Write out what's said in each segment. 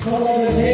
Come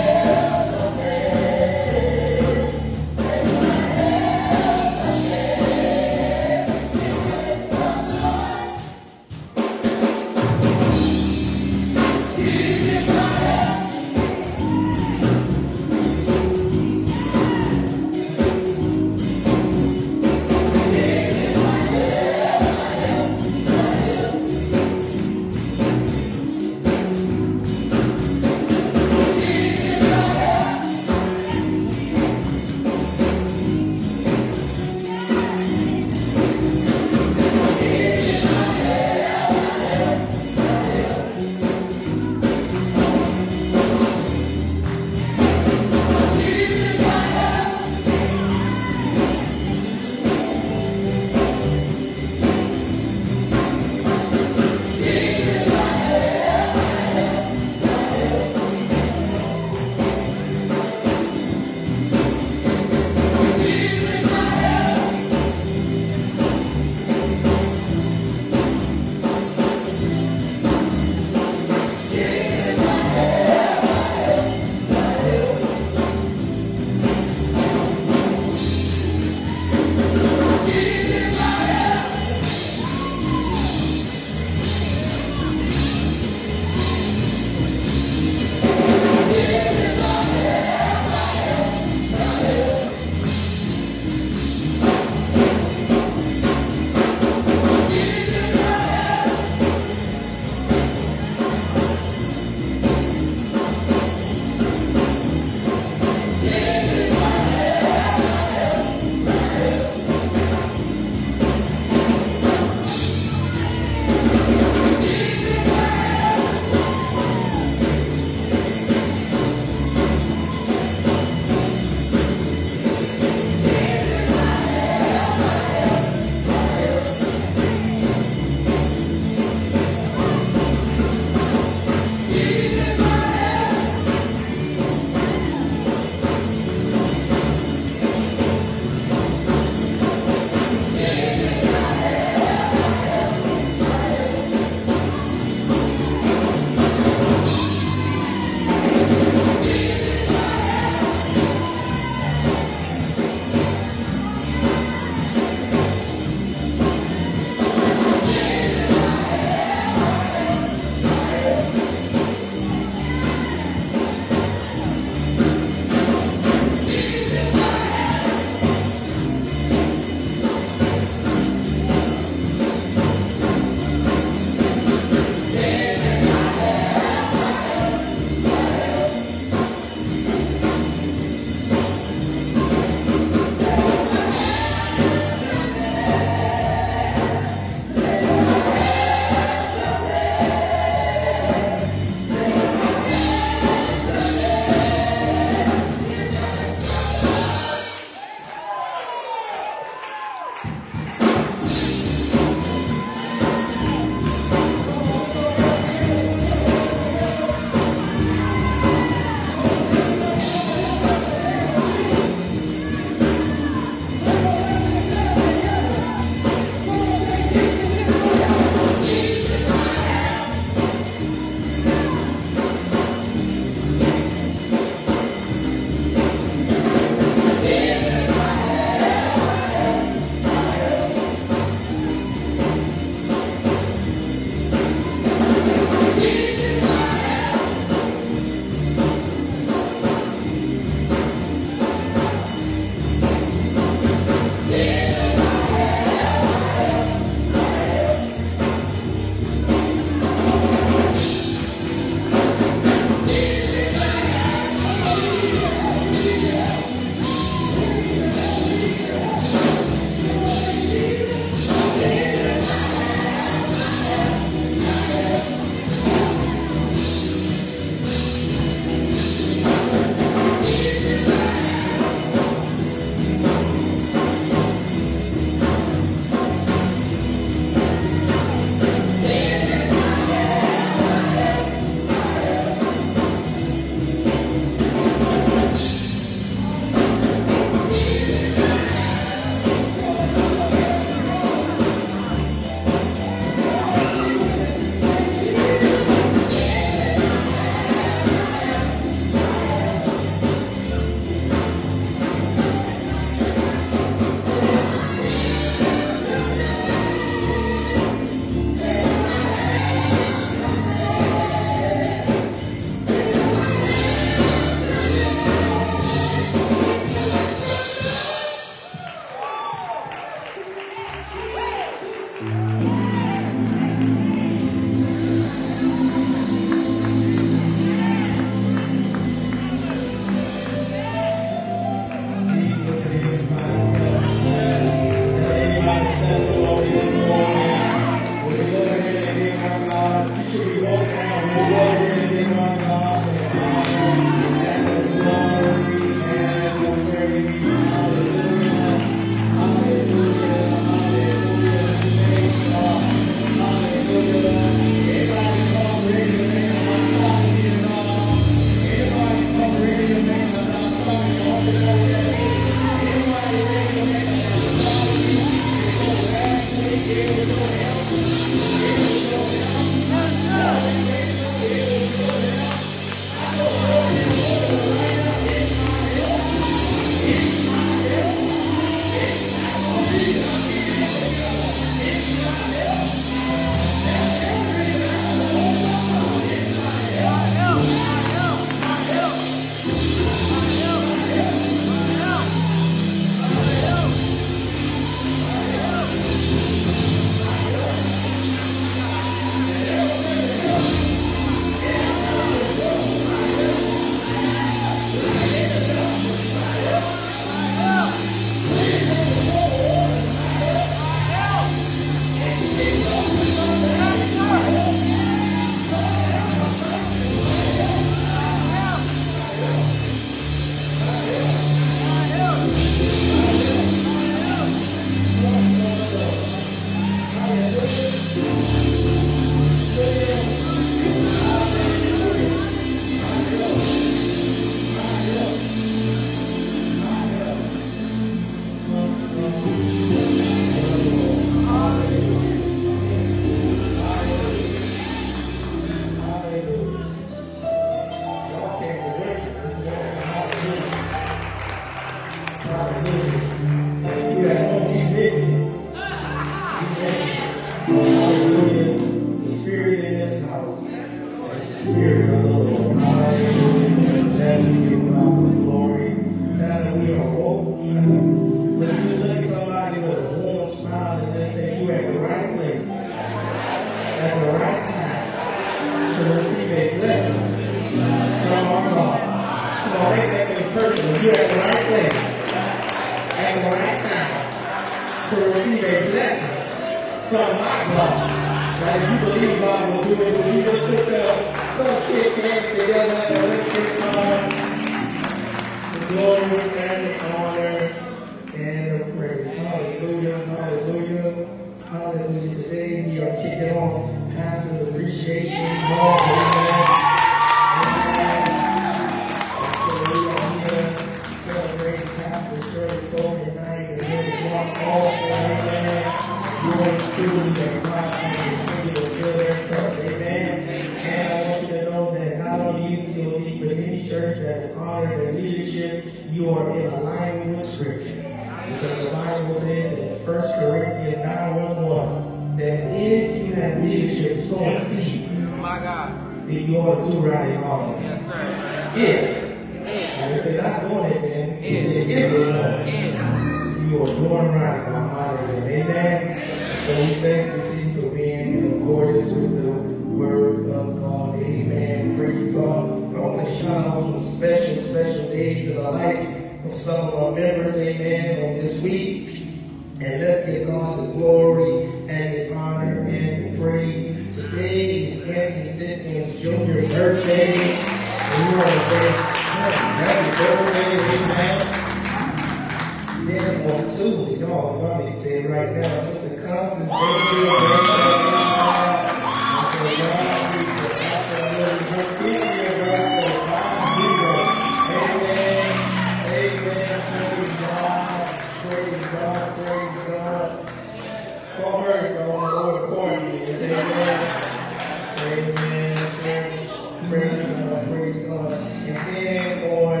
Uh, God. Praise God. And then on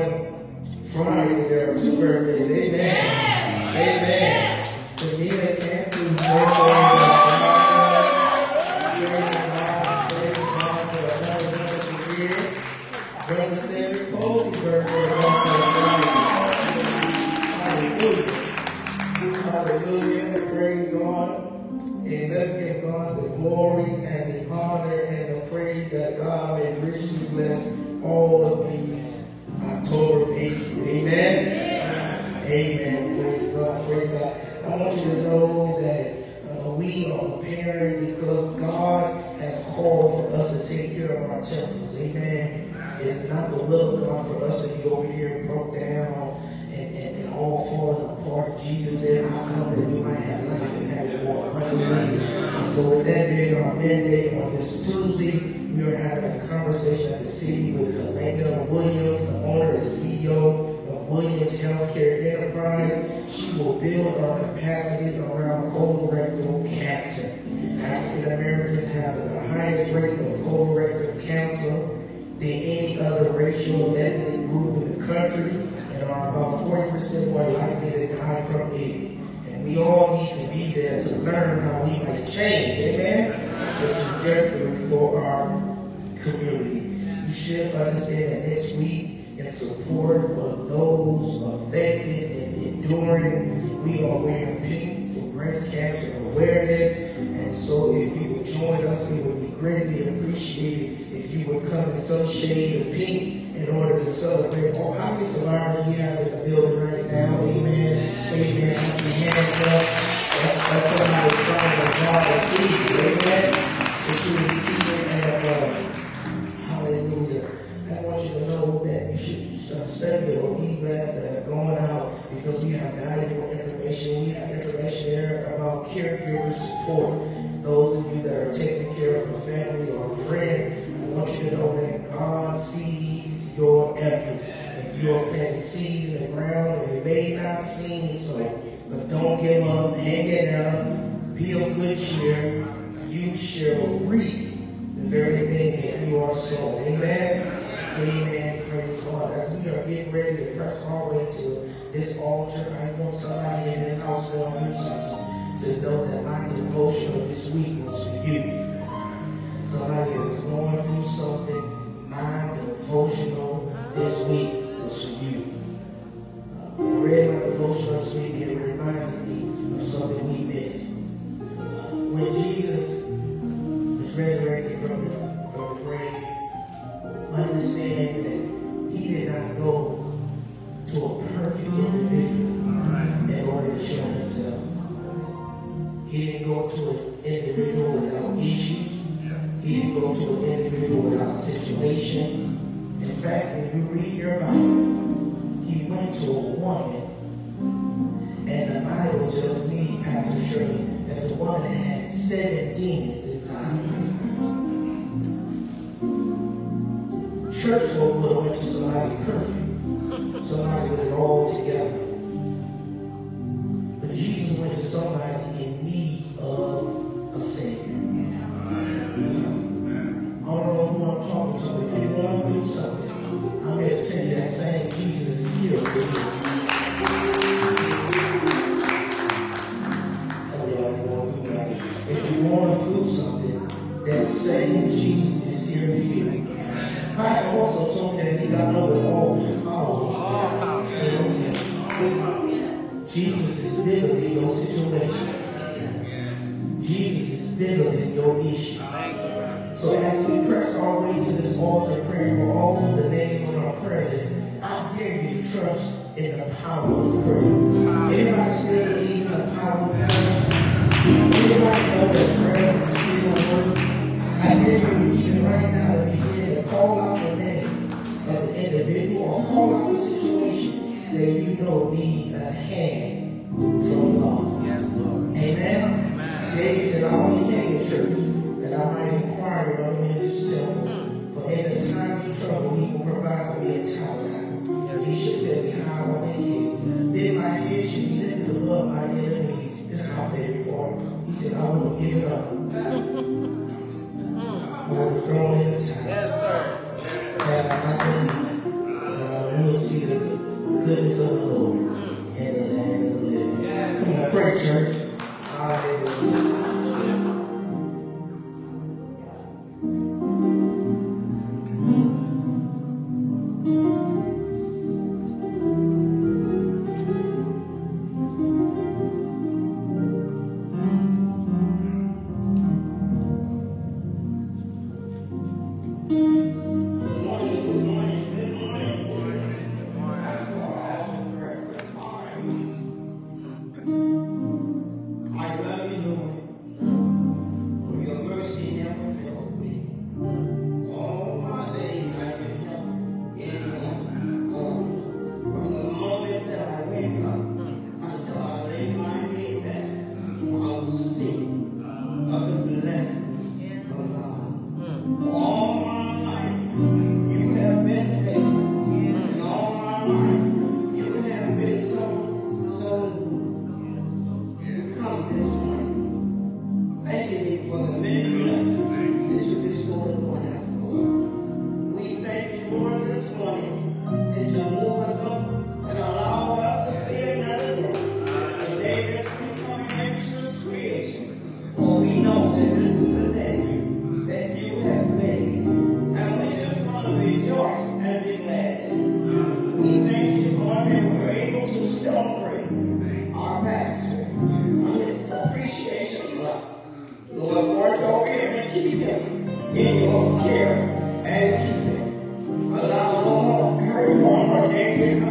Friday, there are two birthdays. Amen. Yeah. Amen. Janina yeah. Anson, birthday. Brother Sammy Posey's birthday. Hallelujah. Hallelujah. Praise God. And let's give God the glory not the love of God for us to be over here broke down and, and, and all falling apart. Jesus said, I'll come that you might have life and have it more abundantly. And so with that being our mandate on this Tuesday, we are having a conversation at the city with Kalanga Williams, the owner and CEO of Williams Healthcare Enterprise. She will build our capacity around colorectal cancer. African Americans have the highest educational debt in group in the country, and are about 40% more likely to die from it. And we all need to be there to learn how we might change, amen? The trajectory for our community. You should understand that next week, in support of those affected and enduring, we are wearing pink for breast cancer awareness. And so if you would join us, it would be greatly appreciated if you would come in some shade in order to celebrate. Oh, how many survivors you have in the building right now? Amen. Amen. I see hands up. dream that the woman had seven demons inside her. Church folk would have went to somebody perfect, somebody with it all together. In your care and keep it. Allow all curry one ordained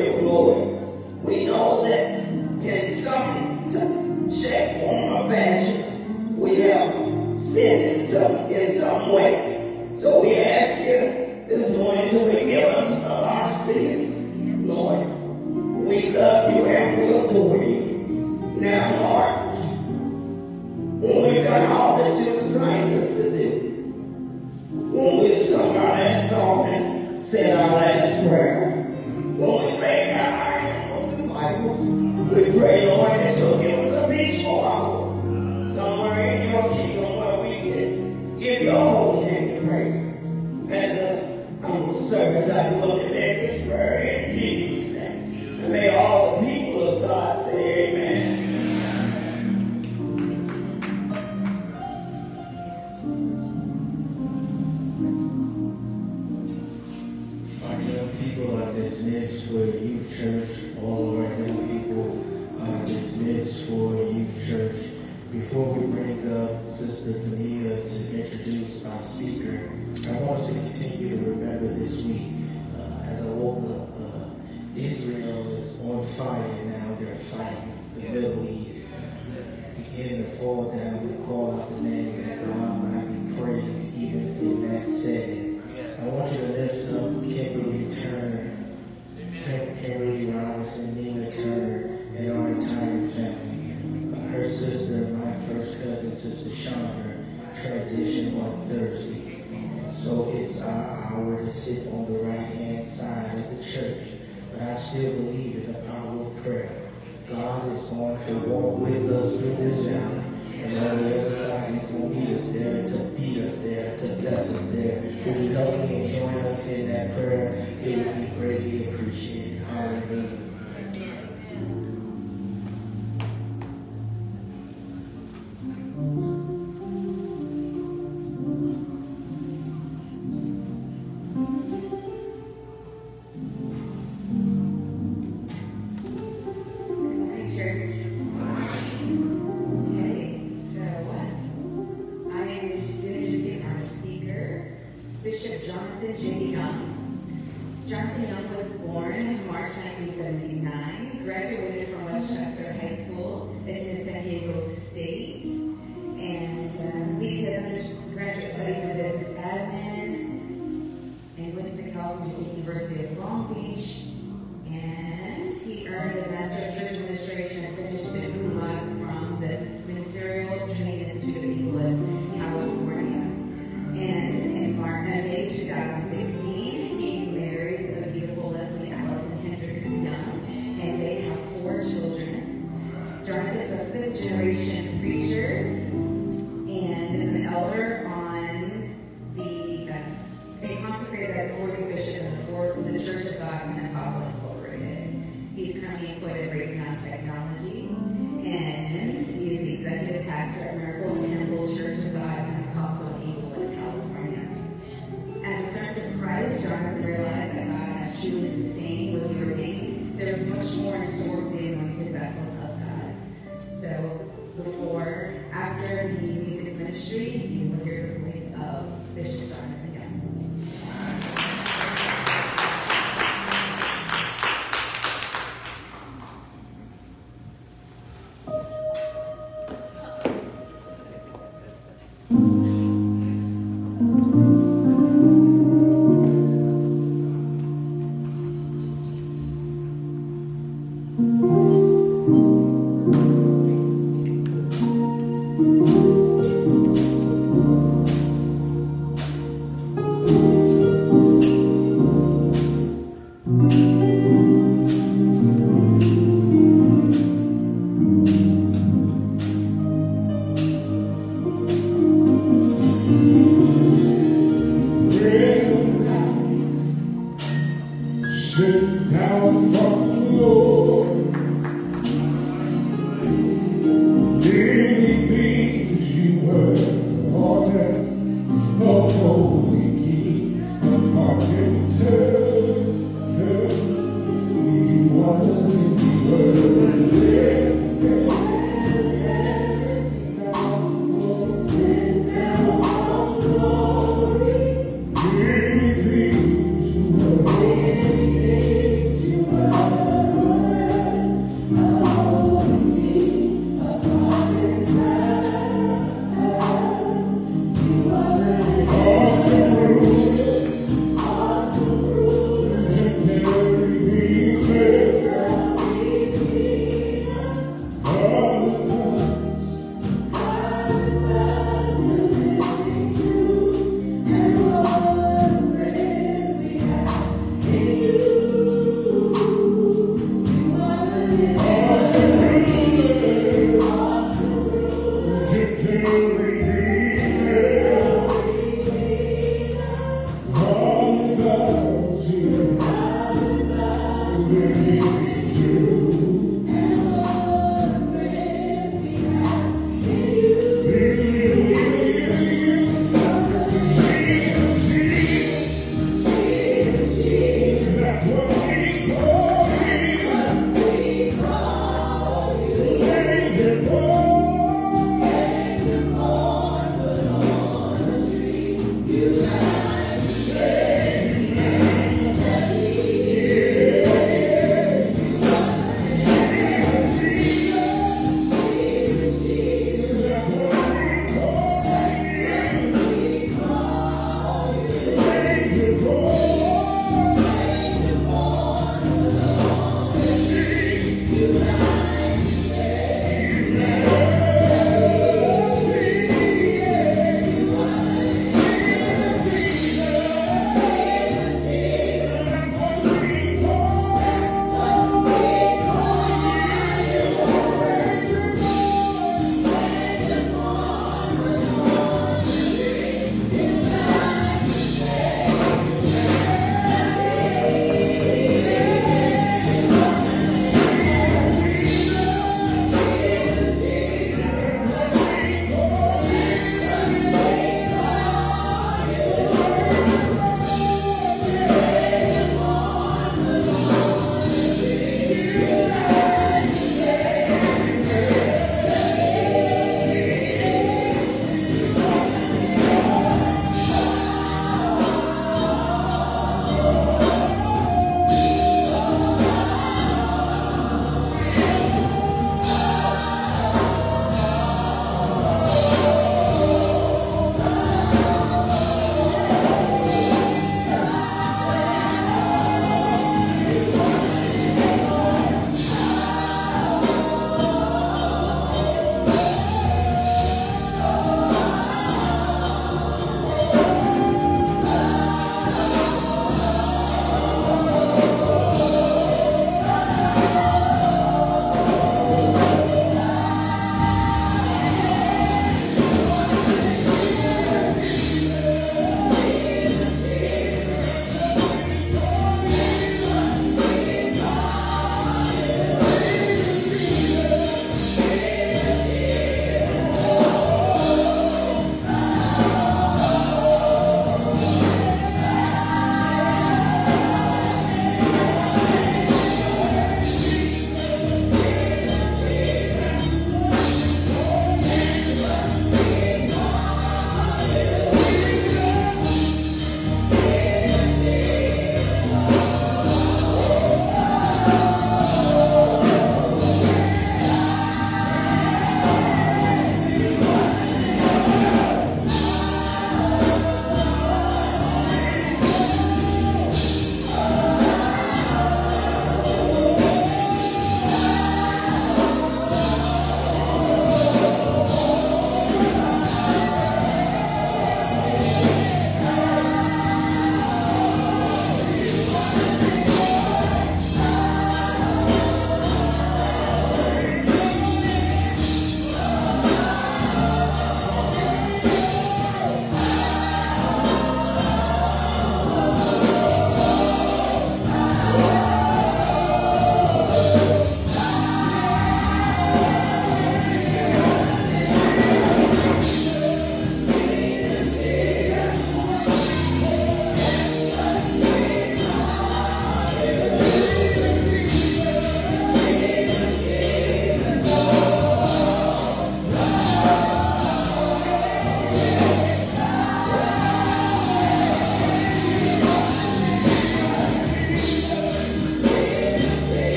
e glória.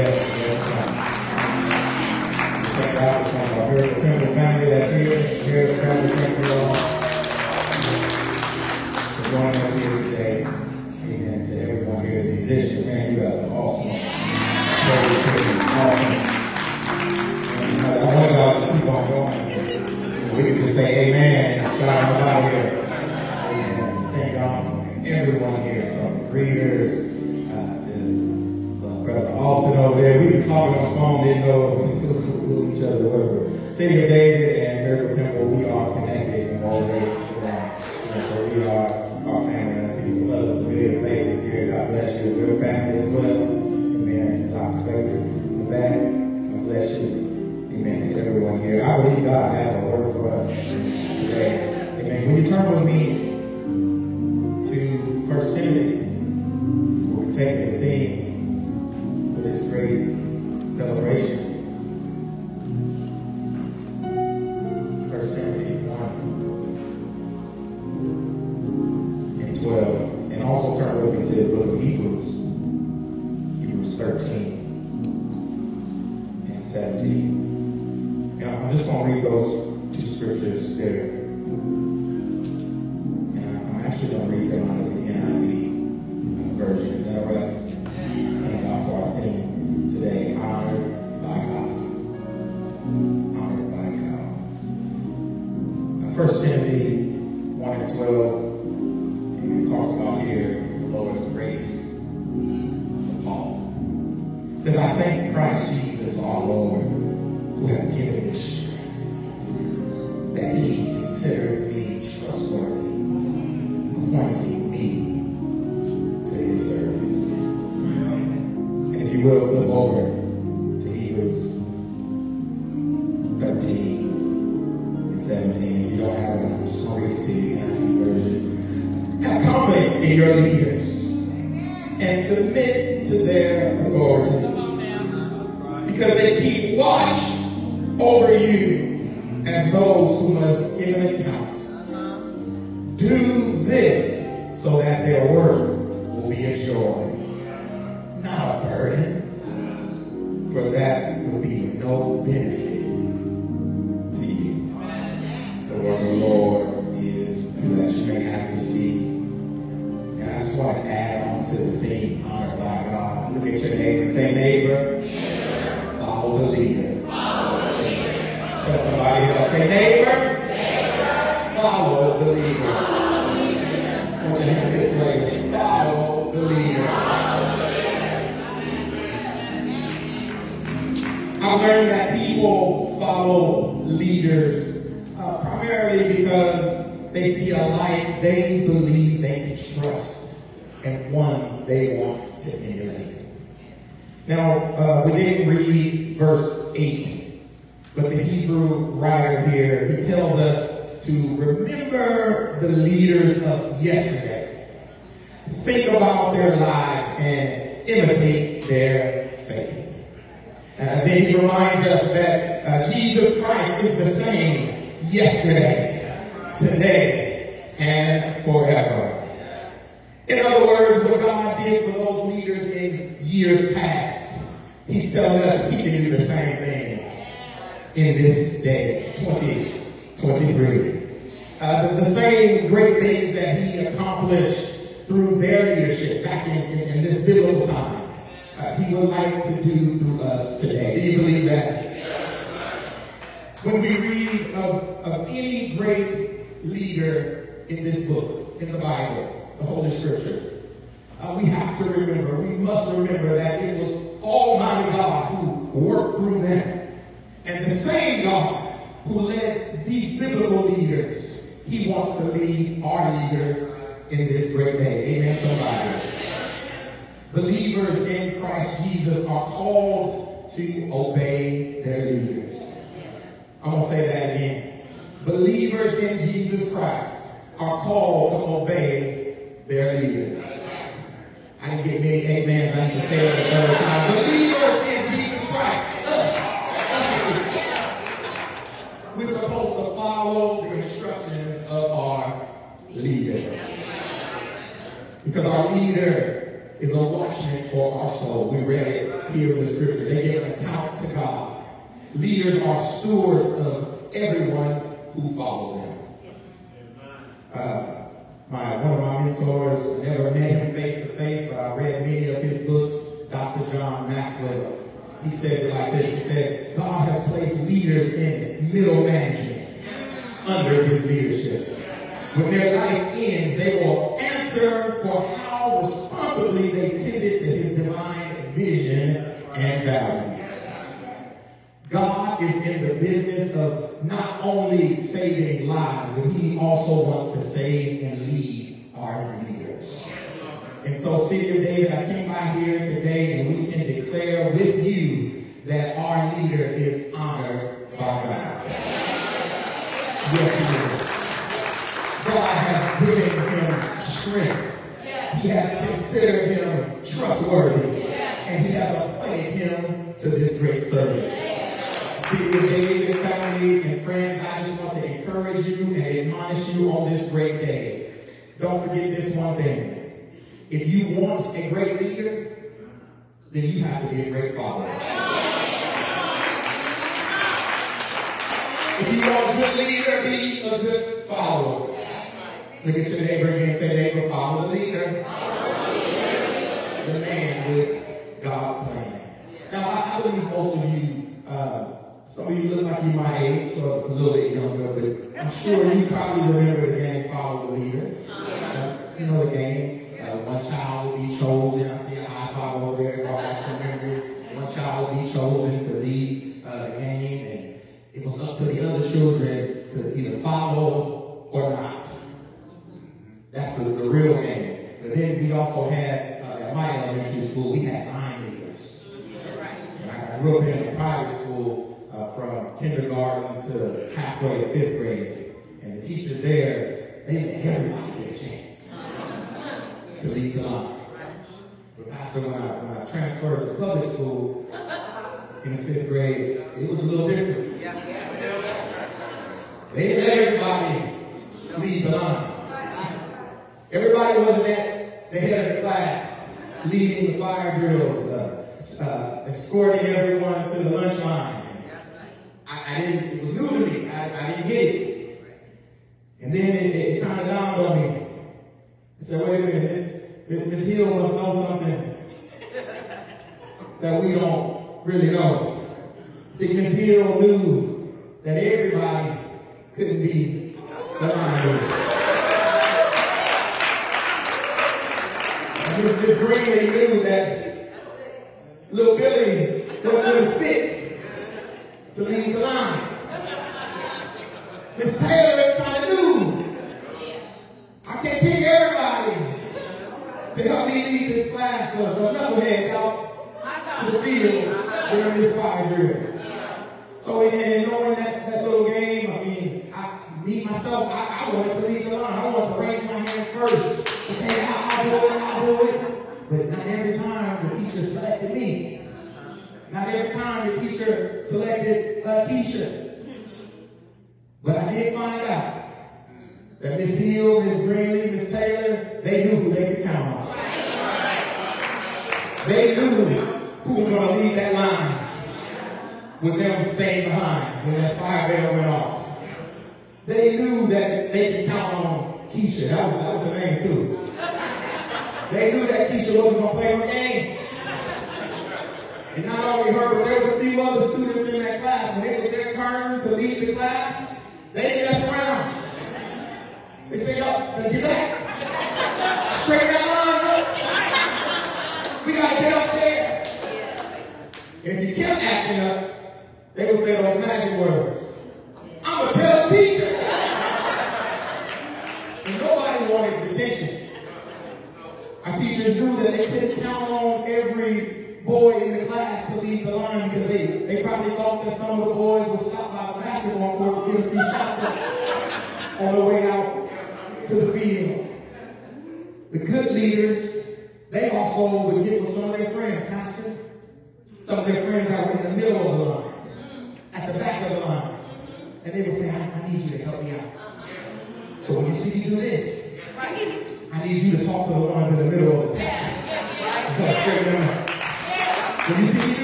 I but the Hebrew writer here, he tells us to remember the leaders of yesterday. Think about their lives and imitate their faith. Uh, then he reminds us that uh, Jesus Christ is the same yesterday, today, and forever. In other words, what God did for those leaders in years past, He's telling us He can do the same thing in this day, 2023. Uh, the, the same great things that He accomplished through their leadership back in, in, in this biblical time, uh, He would like to do through us today. Do you believe that? When we read of, of any great leader in this book, in the Bible, the Holy Scripture, uh, we have to remember, we must remember that it was Almighty God who worked through them. And the same God who led these biblical leaders, He wants to lead our leaders in this great day. Amen, somebody. Believers in Christ Jesus are called to obey their leaders. I'm going to say that again. Believers in Jesus Christ are called to obey their leaders. I didn't get many amens. I need to say it a third time. Believers in Jesus Christ, us, us. We're supposed to follow the instructions of our leader. Because our leader is a watchman for our soul. We read here in the scripture. They give an account to God. Leaders are stewards of everyone who follows them. Uh, my one of my mentors never met him face to face, but I read many of his books. Dr. John Maxwell. He says it like this. He said, God has placed leaders in middle management under his leadership. When their life ends, they will answer for how responsibly they tended to his divine vision and values. God is in the business of not only saving lives, but he also wants to save and lead our leaders. And so, of David, I came by here today and we can declare with you that our leader is honored by God. Yes, he is. God has given him strength. He has considered him trustworthy. And he has appointed him to this great service. City of David, family, and friends, I just want to encourage you and admonish you on this great day don't forget this one thing. If you want a great leader, then you have to be a great father. If you want a good leader, be a good follower. Look at your neighbor and say, neighbor, follow the leader. The man with God's plan. Now, I, I believe most of you, uh, some of you look like you my age or a little bit younger, but I'm sure you probably remember the game Follow the Leader. Uh, you know the game. Uh, one child will be chosen. I see a high five over there, some. One child will be chosen to lead uh, the game, and it was up to the other children to either follow or not. That's the, the real game. But then we also had, uh, at my elementary school, we had line leaders. And I, I grew up in a private school uh, from kindergarten to halfway to fifth grade. And the teachers there, they let everybody get a chance to lead the line. But Pastor, when I, when I transferred to public school in the fifth grade, it was a little different. They let everybody lead the line. Everybody wasn't at the head of the class, leading the fire drills, uh, uh, escorting everyone to the lunch line. I, I didn't, it was new to me. I, I didn't get it. And then it, it kind of dawned on me. I said, wait a minute, Miss, Miss Hill must know something that we don't really know. Hill knew that everybody couldn't be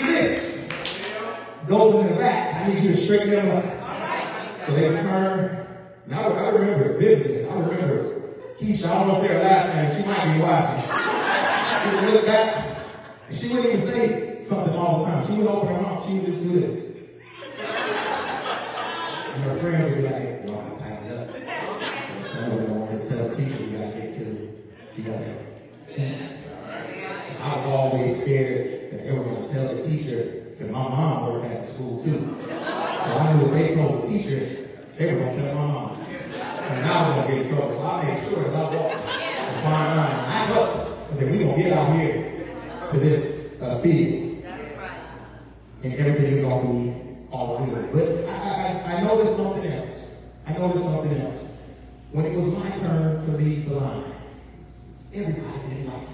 this, those in the back, I need you to straighten them up. So they turn. And I, remember it vividly. I remember Keisha, I to say her last name, she might be watching. She would look back, and she wouldn't even say something all the time. She would open her mouth, she would just do this. And her friends would be like, y'all tighten it up. Them want to tell teacher, you gotta get to, you gotta. I was always scared that gonna tell the teacher, because my mom worked at the school too. So I knew if they told the teacher, they were gonna tell my mom. And I was gonna get in trouble. So I made sure that I walked the fine line. I hope. I said, we're gonna get out here to this uh, field. And everything is gonna be all good. But I, I, I noticed something else. I noticed something else. When it was my turn to lead the line, everybody didn't like it.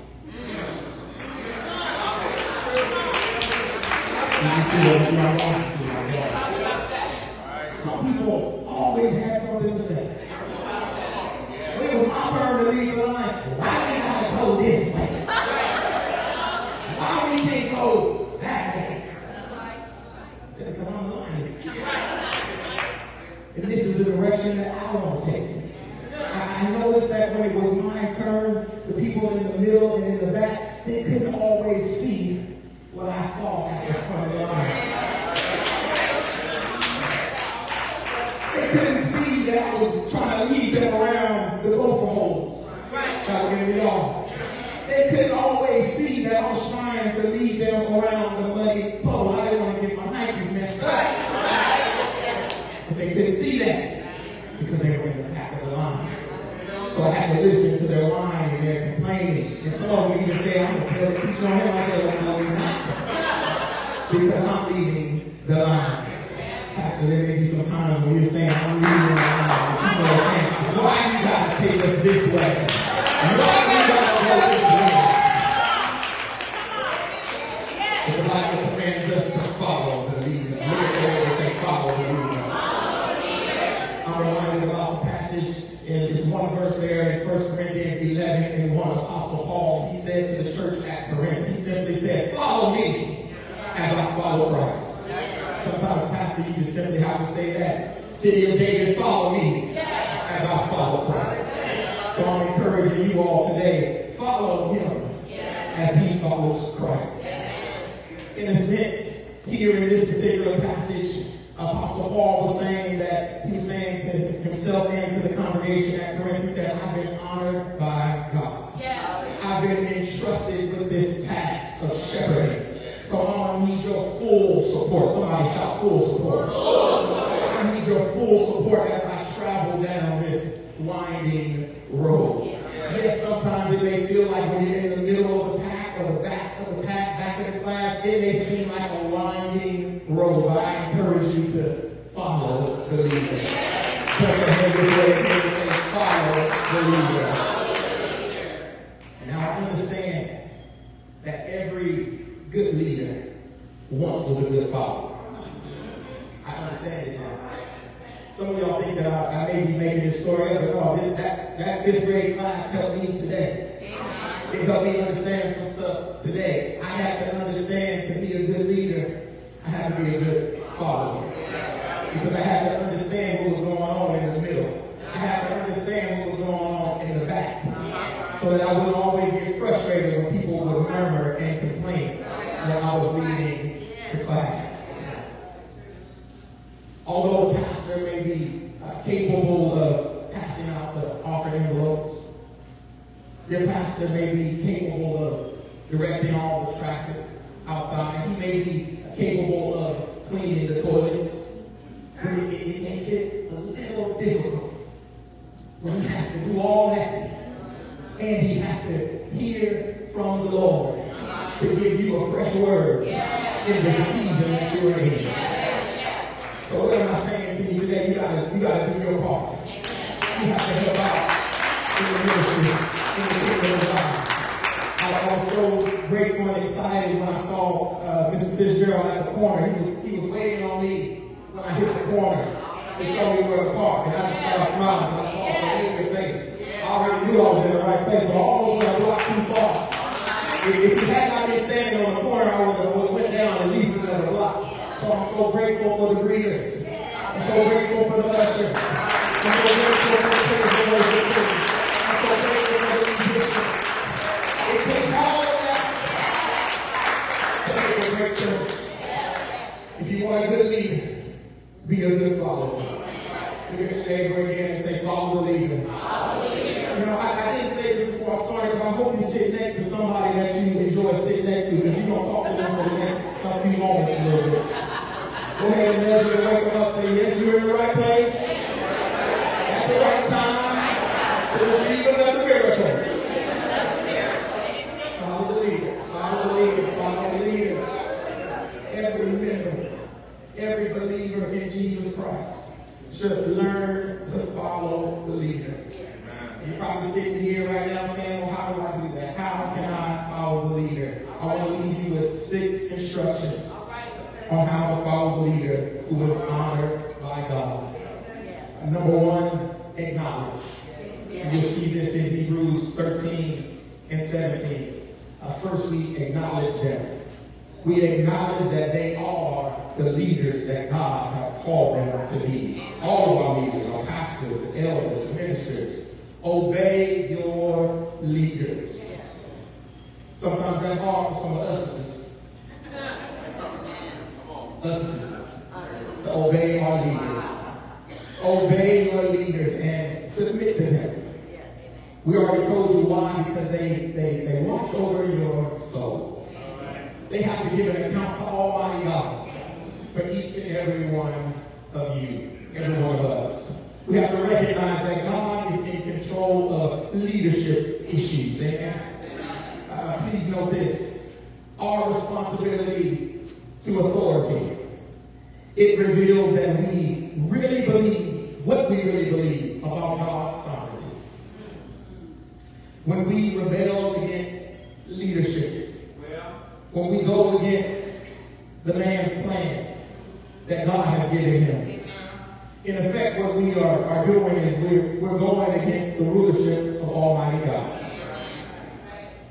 way. Now I understand that every good leader once was a good follower. I understand now. Some of y'all think that I, I may be making this story up, but no, that, that fifth grade class helped me today. It helped me understand some stuff today. I had to that I will They have to give an account to Almighty God for each and every one of you, every one of us. We have to recognize that God is in control of leadership issues. Amen. Uh, please know this. Our responsibility to authority. It reveals that we really believe what we really believe about God's sovereignty. When we rebel against when we go against the man's plan that God has given him. In effect, what we are, are doing is we're, we're going against the rulership of Almighty God.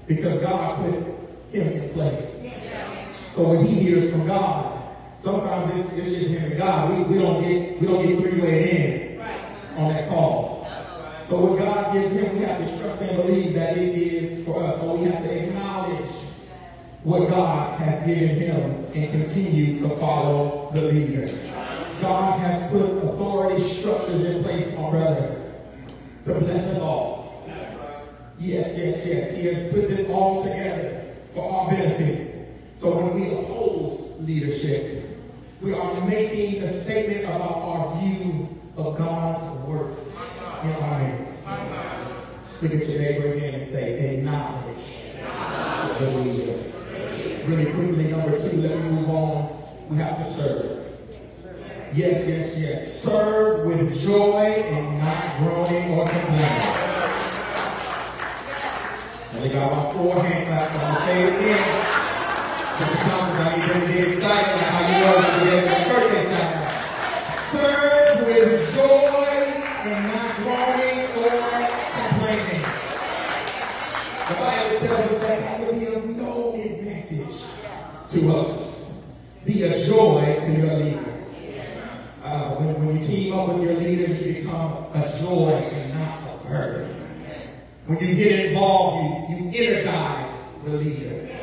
Because God put him in place. So when he hears from God, sometimes it's, it's just him and God. We, we don't get we don't get three-way in on that call. So when God gives him, we have to trust and believe that it is for us. So we have to acknowledge what God has given him and continue to follow the leader. God has put authority structures in place, brother, to bless us all. Yes, yes, yes. He has put this all together for our benefit. So when we oppose leadership, we are making a statement about our view of God's work in our midst. Look at your neighbor again and say, acknowledge the leader. Really quickly, number two, let me move on. We have to serve. Yes, yes, yes. Serve with joy and not groaning or complaining. Only got about four hand claps. I'm gonna say it again. Sister Constance, I need them to get excited like how you were when you gave me the birthday shout out. Serve with joy and not groaning or complaining. The Bible to us. Be a joy to your leader. Uh, when, when you team up with your leader, you become a joy and not a burden. When you get involved, you, you energize the leader.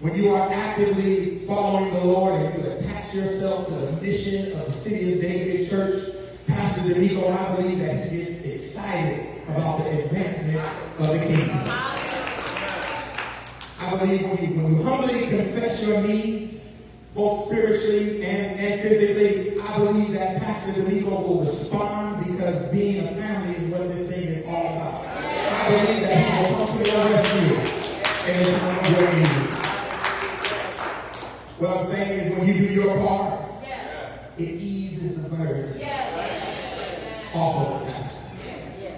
When you are actively following the Lord and you attach yourself to the mission of the City of David Church, Pastor Demiko, I believe that he gets excited about the advancement of the kingdom. I believe when you, humbly confess your needs, both spiritually and, and physically, I believe that Pastor Demiko will respond because being a family is what this thing is all about. I believe that he will come to your rescue and it's time of your need. What I'm saying is when you do your part, it eases the burden off of the pastor.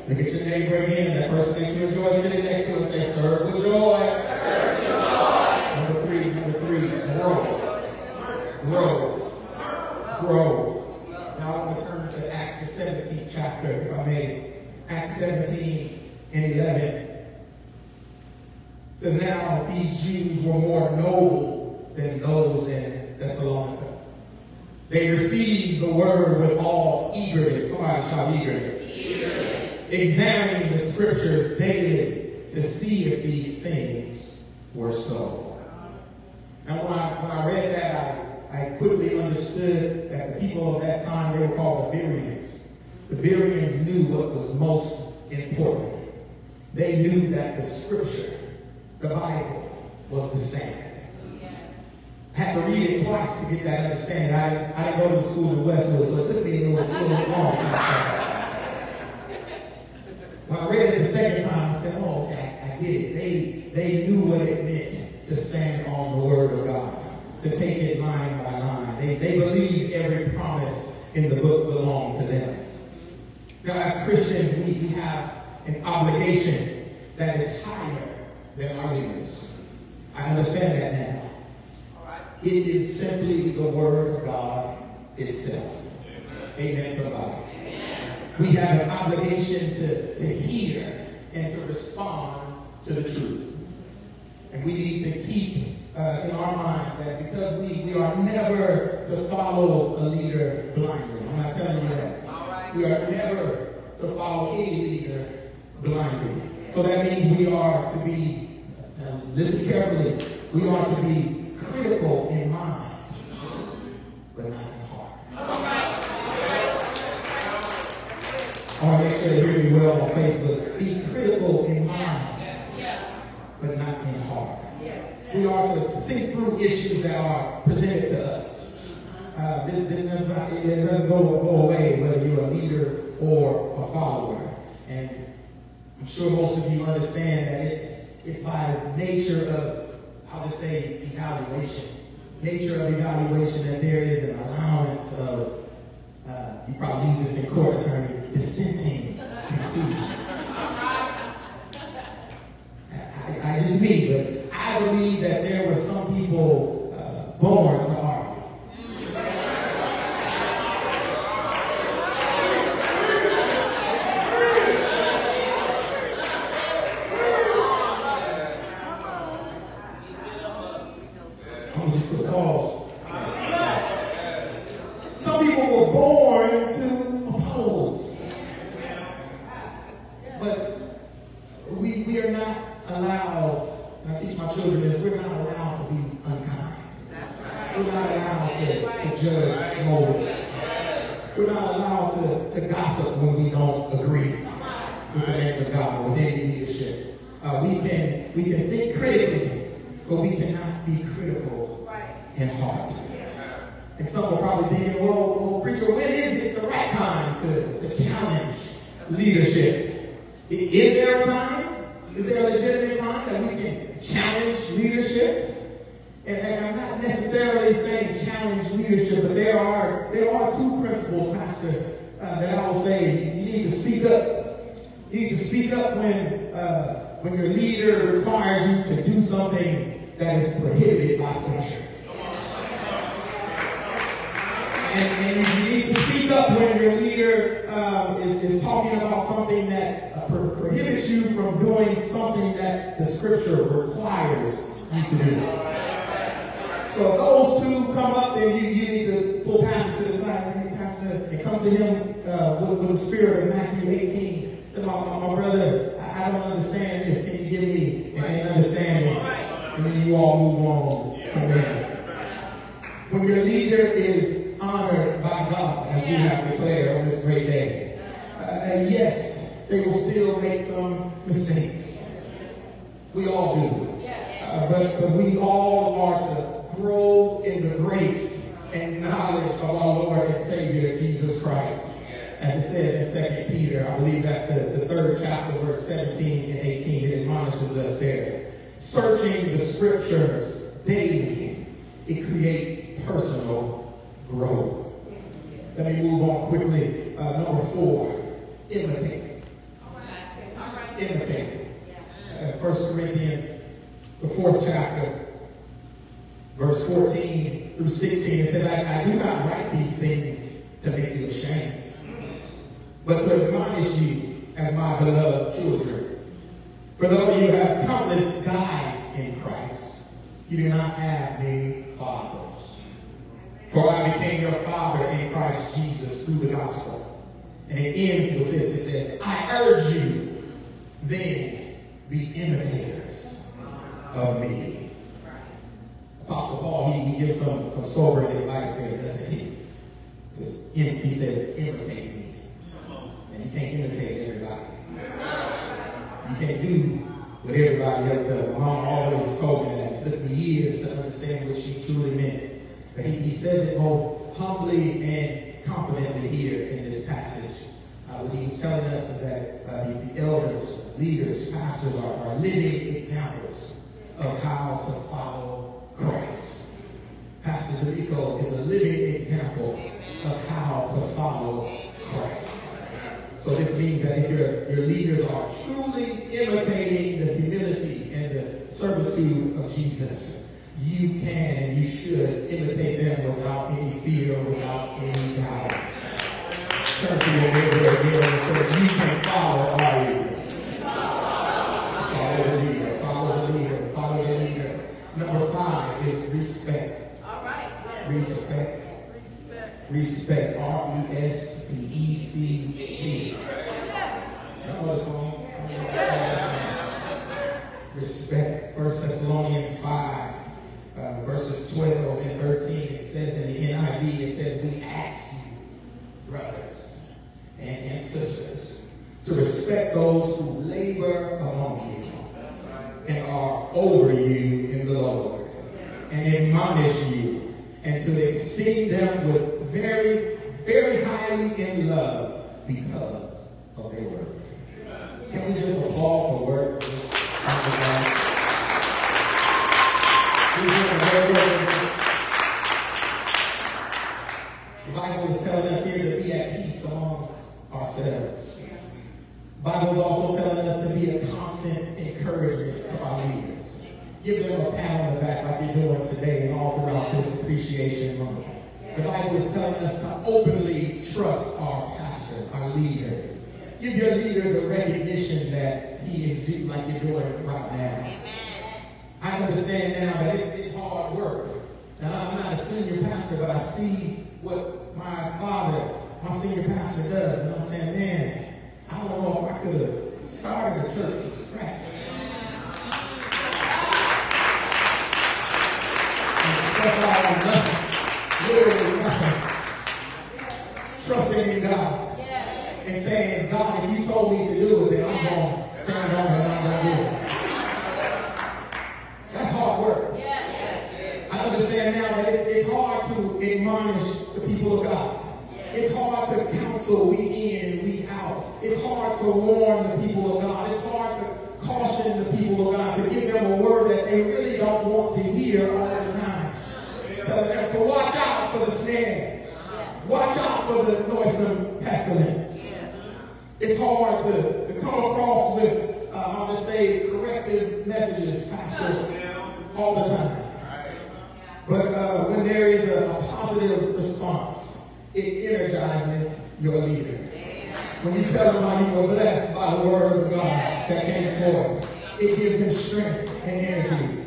Look at your neighbor again, that person to you, joy sitting next to and say, serve with joy. Number three, number three, grow. Grow. Grow. Now I want to turn to Acts the 17th chapter, if I may. Acts 17 and 11. says now these Jews were more noble than those in Thessalonica. They received the word with all eagerness. Somebody shout eagerness. Examining the scriptures daily to see if these things were so. And when I, when I read that, I, I quickly understood that the people of that time, they were called the Bereans. The Bereans knew what was most important. They knew that the scripture, the Bible, was the standard. I had to read it twice to get that understanding. I, I didn't go to school in Westwood, so it took me a little, little long. When I read it the second time, I said, oh, okay, I get it. They, they knew what it meant to stand on the word of God, to take it line by line. They, they believed every promise in the book belonged to them. Now, as Christians, we, we have an obligation that is higher than our leaders. I understand that now. It is simply the word of God itself. Amen, somebody. We have an obligation to, to hear and to respond to the truth. And we need to keep uh, in our minds that because we, we are never to follow a leader blindly. I'm not telling you that. We are never to follow any leader blindly. So that means we are to be, uh, listen carefully, we are to be critical in mind, but not in heart. I want to make sure you hear me well on Facebook. Be critical in mind, but not in heart. We are to think through issues that are presented to us. Uh, this, this does not, it doesn't go, go away whether you're a leader or a follower. And I'm sure most of you understand that it's, it's by nature of, I'll just say, evaluation. Nature of evaluation that there is an allowance of, uh, you probably use this in court attorney, dissenting conclusions. I, I just me, but I believe that there were some people uh, born argue. I'm gonna just put a pause. Some people were born to oppose. But we, we are not allowed, and I teach my children this, we're not allowed to be unkind. We're not allowed to, to judge motives. We're not allowed to, to gossip when we don't agree with the name of God or with any leadership. Uh, we can we can think critically, but we cannot be critical in heart. And think, well, well, preacher, when is it the right time to, to challenge leadership? Is there a time? Is there a legitimate time that we can challenge leadership? And, and I'm not necessarily saying challenge leadership, but there are there are two principles, Pastor, uh, that I will say you need to speak up. You need to speak up when uh, when your leader requires you to do something that is prohibited by Scripture. And, and you need to speak up when your leader um, is, is talking about something that uh, pro- prohibits you from doing something that the scripture requires you to do. So those two come up, then you, you need to pull Pastor to the side and Pastor, and come to him uh, with, with the spirit of Matthew 18. Say, my, my, my brother, I, I don't understand this. Can you give me an understanding? And then you all move on there when your leader is honored by God, as we have declared on this great day, uh, yes, they will still make some mistakes. We all do. Uh, but, but we all are to grow in the grace and knowledge of our Lord and Savior, Jesus Christ. As it says in 2 Peter, I believe that's the, the third chapter, verse 17 and 18, it admonishes us there. Searching the scriptures daily, it creates personal growth. Let me move on quickly. Uh, number four, imitate. Imitate. Uh, 1 Corinthians, the fourth chapter, verse 14 through 16, it says, I, I do not write these things to make you ashamed, but to admonish you as my beloved children. For though you have countless guides in Christ, you do not have many fathers. For I became your father in Christ Jesus through the gospel. And it ends with this. It says, I urge you, then be imitators of me. Apostle Paul, he, he gives some, some sobering advice there, doesn't he? Just, he says, imitate me. And you can't imitate everybody. You can't do what everybody else does. Mom always told me that. It took me years to understand what she truly meant. But he, he says it both humbly and confidently here in this passage. Uh, what he's telling us is that uh, the, the elders, leaders, pastors are, are living examples of how to follow Christ. Pastor Demiko is a living example of how to follow Christ. So this means that if your, your leaders are truly imitating the humility and the servitude of Jesus, you can and you should imitate them without any fear, without any doubt. Turn to your neighbor again and say, you can follow our leader. Follow the leader, follow the leader, follow the leader. Number five is respect. All right. Respect. Respect. R-E-S-P-E-C-T. Yes. That R E S P E C T. know the song. Respect. First Thessalonians 5, uh, verses 12 and 13. It says in the NIV, it says, We ask you, brothers and, and sisters, to respect those who labor among you and are over you in the Lord, and admonish you, and to esteem them with very, very highly in love because of their work. Can we just applaud the work? The Bible is telling us here to be at peace among ourselves. The Bible is also telling us to be a constant encouragement to our leaders. Give them a pat on the back like you're doing today and all throughout this appreciation month. The Bible is telling us to openly trust our pastor, our leader. Give your leader the recognition that he is due like you're doing right now. Amen. I understand now that it's, it's hard work. Now, I'm not a senior pastor, but I see what my father, my senior pastor, does. And I'm saying, man, I don't know if I could have started a church from scratch. And stuff out of nothing, literally nothing. Trusting in God and saying, God, if you told me to do it, then I'm going to stand on it and I'm going to do it. That's hard work. I understand now that it's, it's hard to admonish the people of God. It's hard to counsel week in and week out. It's hard to warn the people of God. It's hard to caution the people of God, to give them a word that they really don't want to hear all the time. Tell them to watch out for the snares. Watch out for the noisome pestilence. It's hard to, to come across with, uh, I'll just say, corrective messages, Pastor, all the time. But uh, when there is a, a positive response, it energizes your leader. When you tell him how you were blessed by the word of God that came forth, it gives him strength and energy.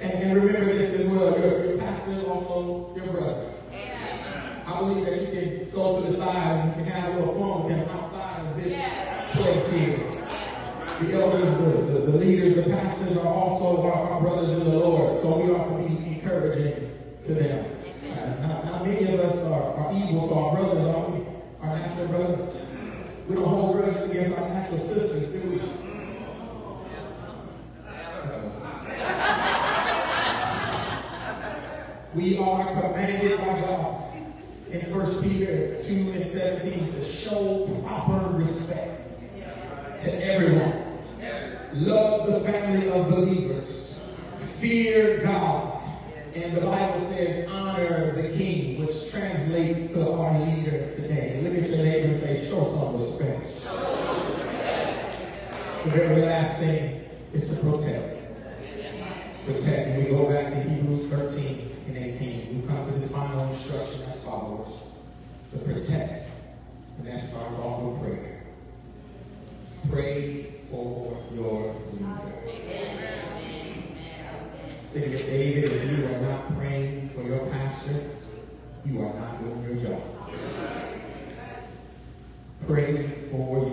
And, and remember this as well, your, your pastor is also your brother. I believe that you can go to the side and you can have a little fun with him outside of this place here. The elders, the, the, the leaders, the pastors are also our, our brothers in the Lord. So we ought to be encouraging to them. Uh, not, not many of us are, are evil to our brothers, are we? Our natural brothers. We don't hold grudges against our natural sisters, do we? We are commanded by God in 1 Peter 2 and 17 to show proper respect to everyone. Love the family of believers. Fear God. And the Bible says, honor the king, which translates to our leader today. Look at your neighbor and say, show some respect. The very last thing is to protect. Protect. And we go back to Hebrews 13 and 18. We come to this final instruction as follows. To protect. And that starts off with prayer. Pray for your leader. Say to David, if you are not praying for your pastor, you are not doing your job. Pray for your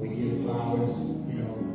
we give flowers, you know,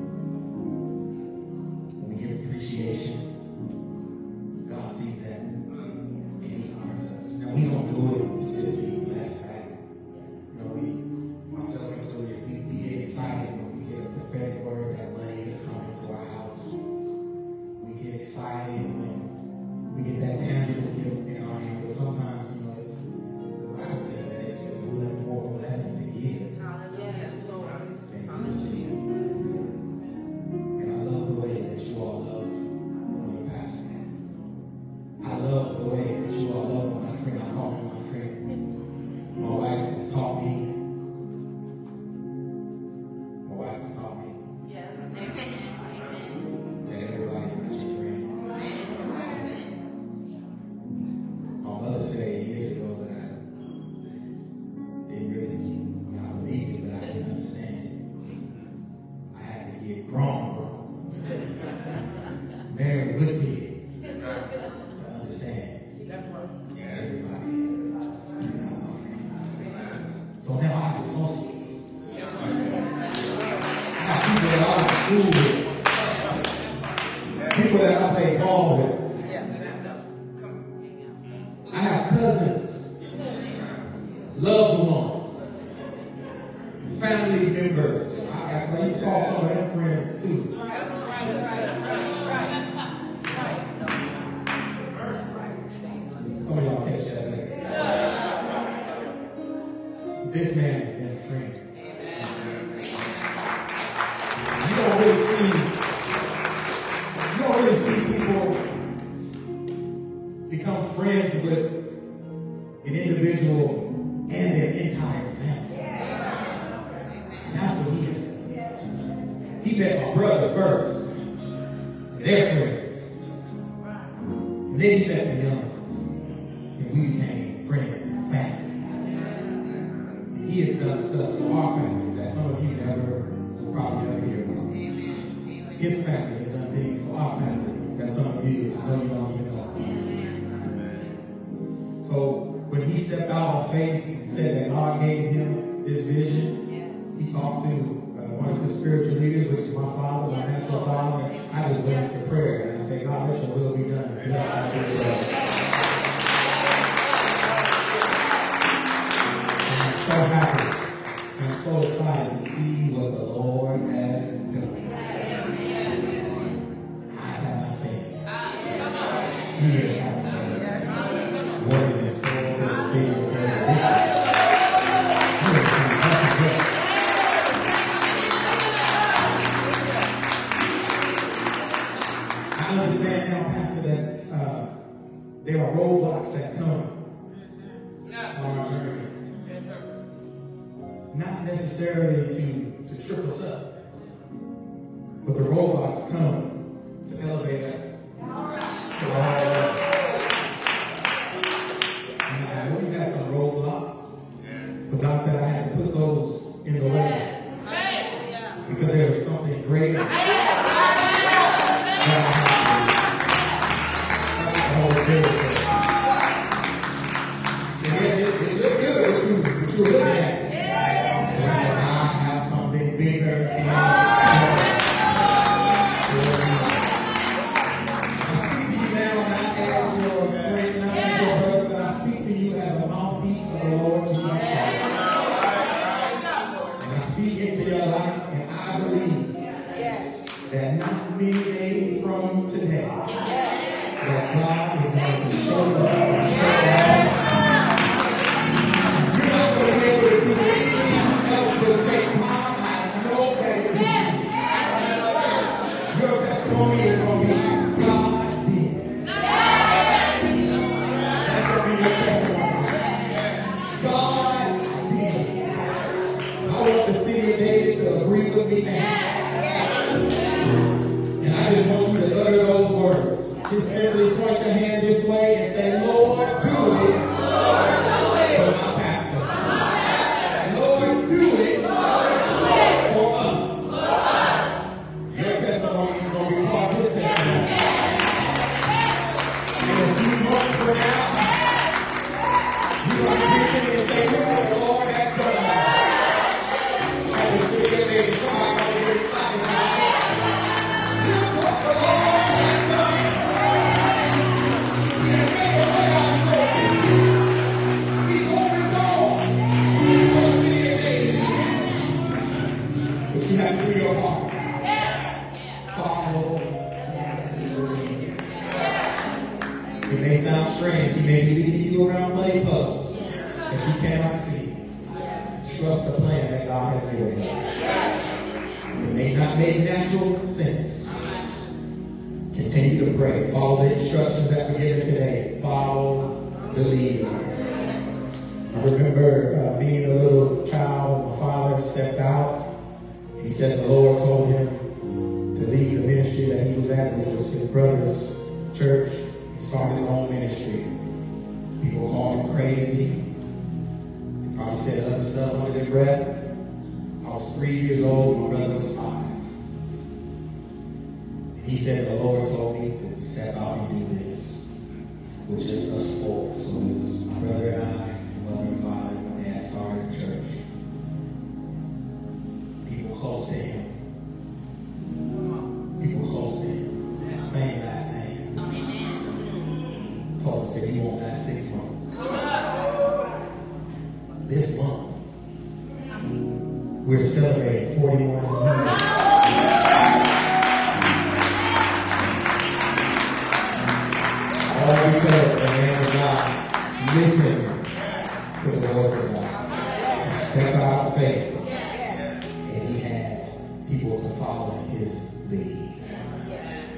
step out of faith. Yes. And he had people to follow his lead. Yes.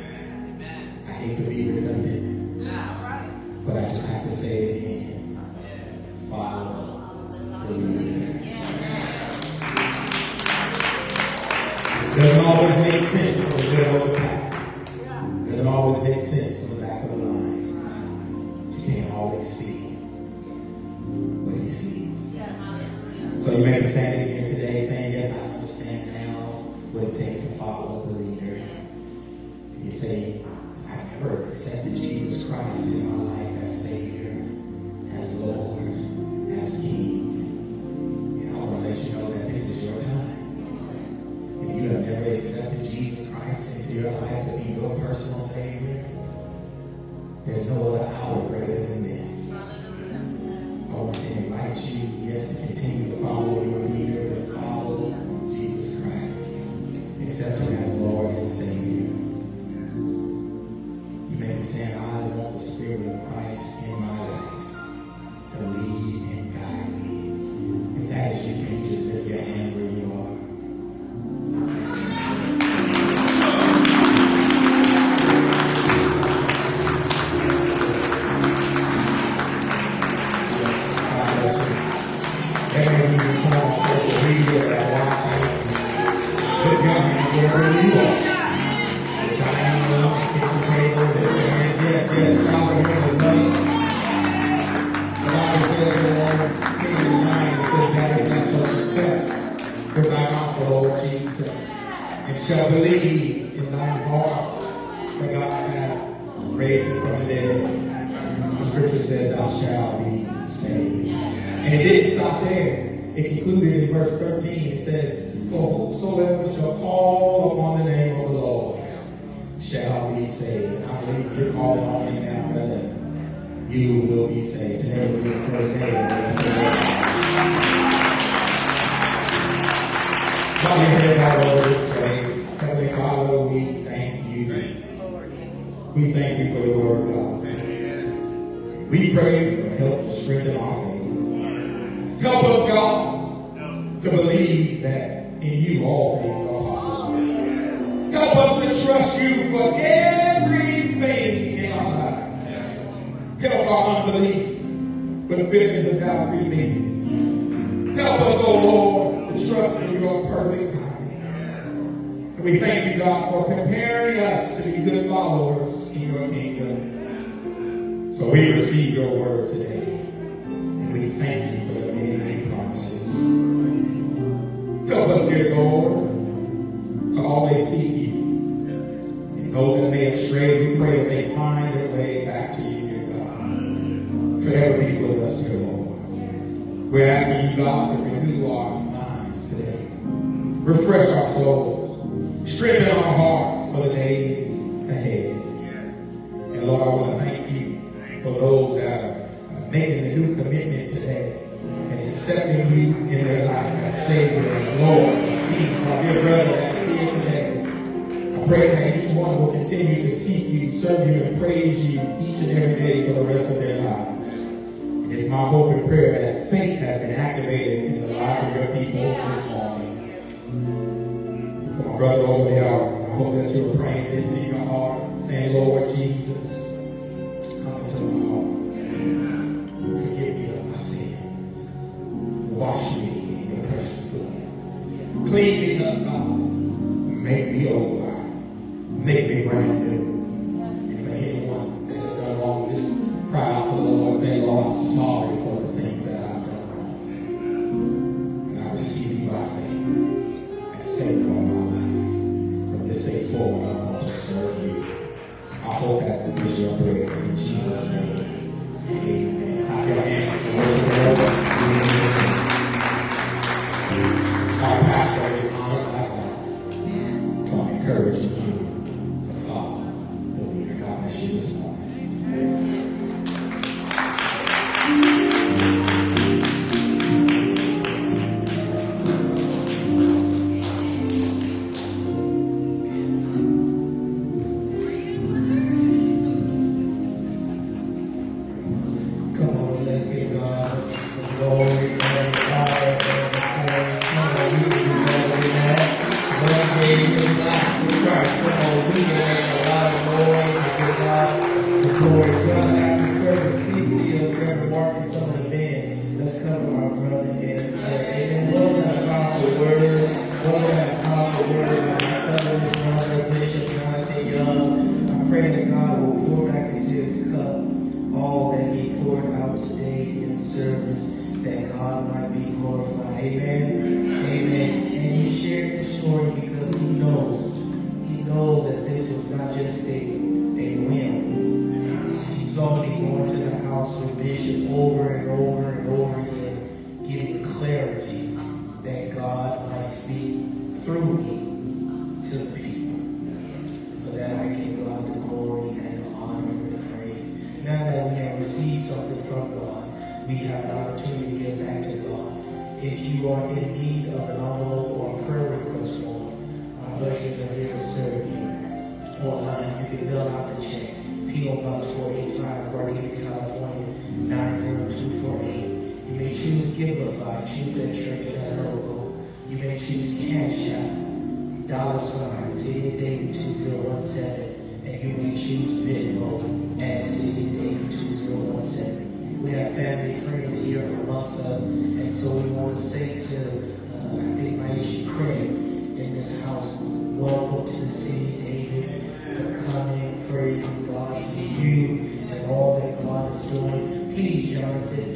I hate to be redundant.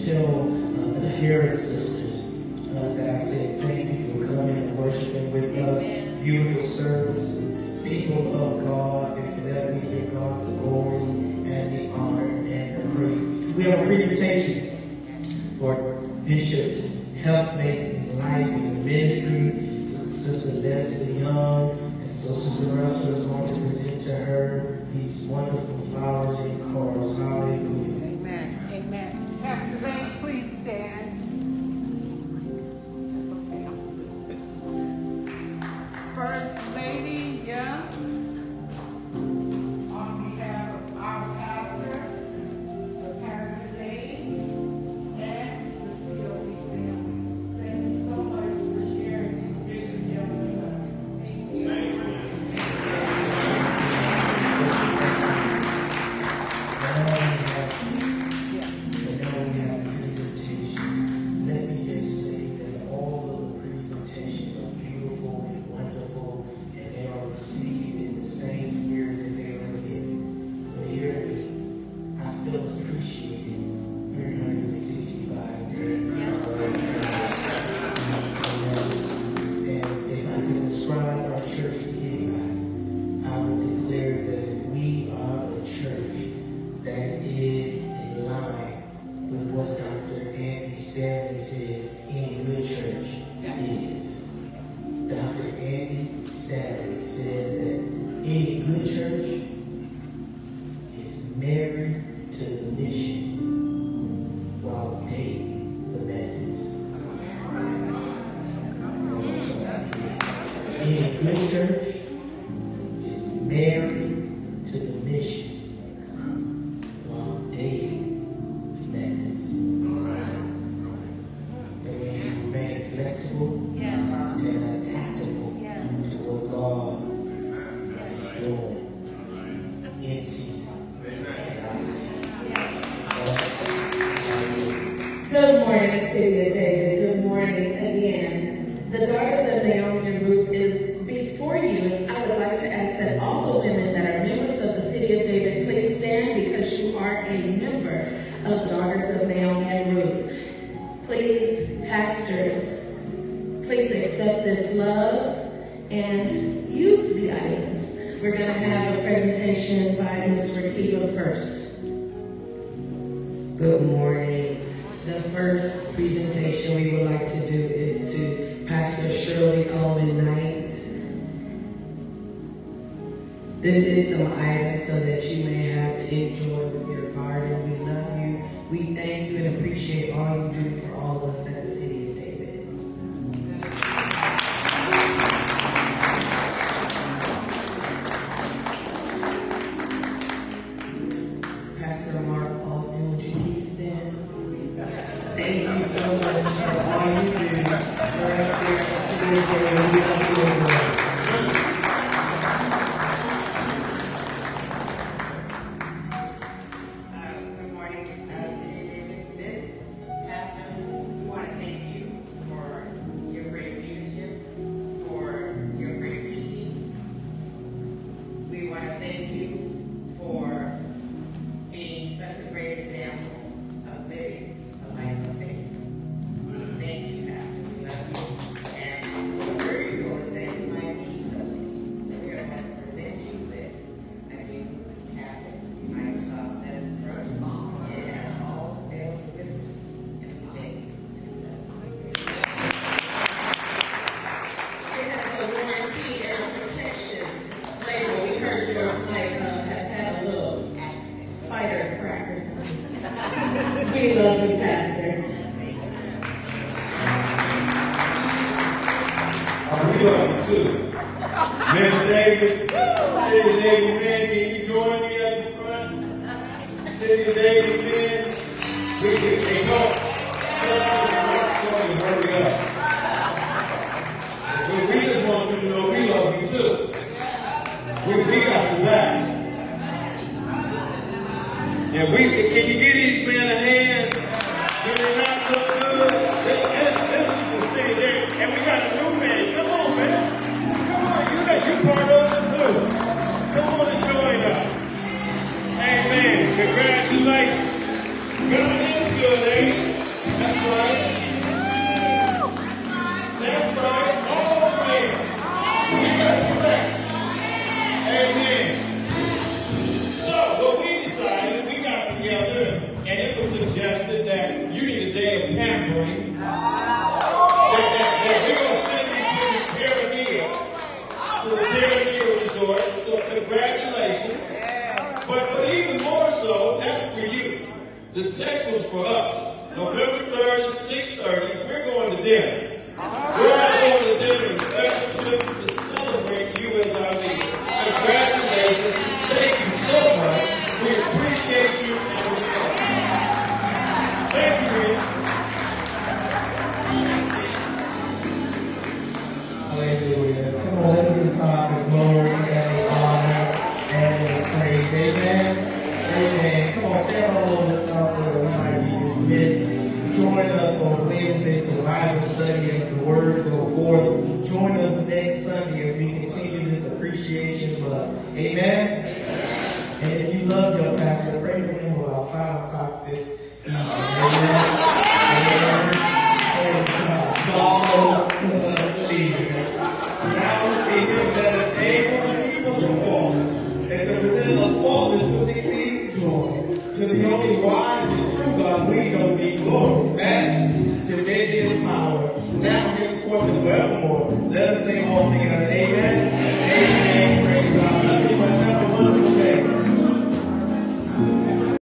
Tell uh, the Harris sisters uh, that I say thank you for coming and worshiping with us. Beautiful service. People of God, and for that we give God the glory and the honor and the praise. We have a presentation for bishops After that, please